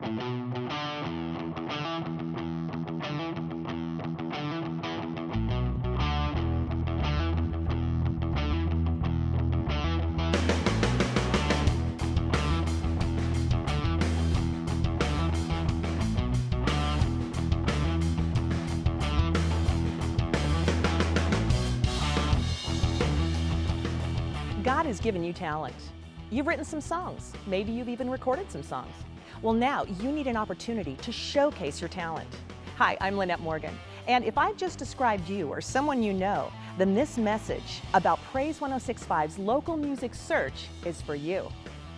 God has given you talent. You've written some songs. Maybe you've even recorded some songs. Well, now you need an opportunity to showcase your talent. Hi, I'm Lynette Morgan. And if I've just described you or someone you know, then this message about Praise 1065's local music search is for you.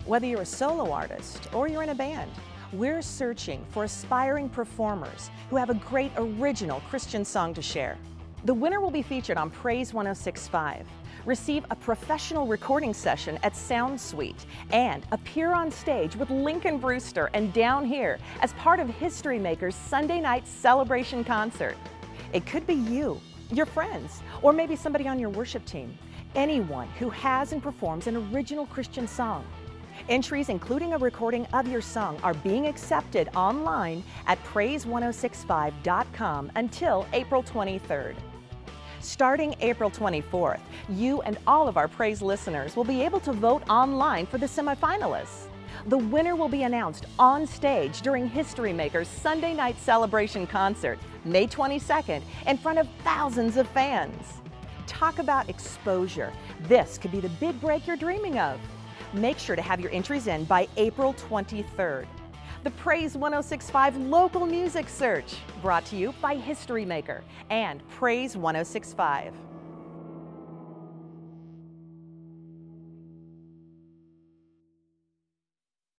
Whether you're a solo artist or you're in a band, we're searching for aspiring performers who have a great original Christian song to share. The winner will be featured on Praise 1065, receive a professional recording session at Sound Suite, and appear on stage with Lincoln Brewster and Down Here as part of History Makers Sunday night celebration concert. It could be you, your friends, or maybe somebody on your worship team. Anyone who has and performs an original Christian song. Entries, including a recording of your song, are being accepted online at praise1065.com until April 23rd. Starting April 24th, you and all of our Praise listeners will be able to vote online for the semifinalists. The winner will be announced on stage during History Makers Sunday night celebration concert, May 22nd, in front of thousands of fans. Talk about exposure. This could be the big break you're dreaming of. Make sure to have your entries in by April 23rd the Praise 1065 Local Music Search, brought to you by History Maker and Praise 1065.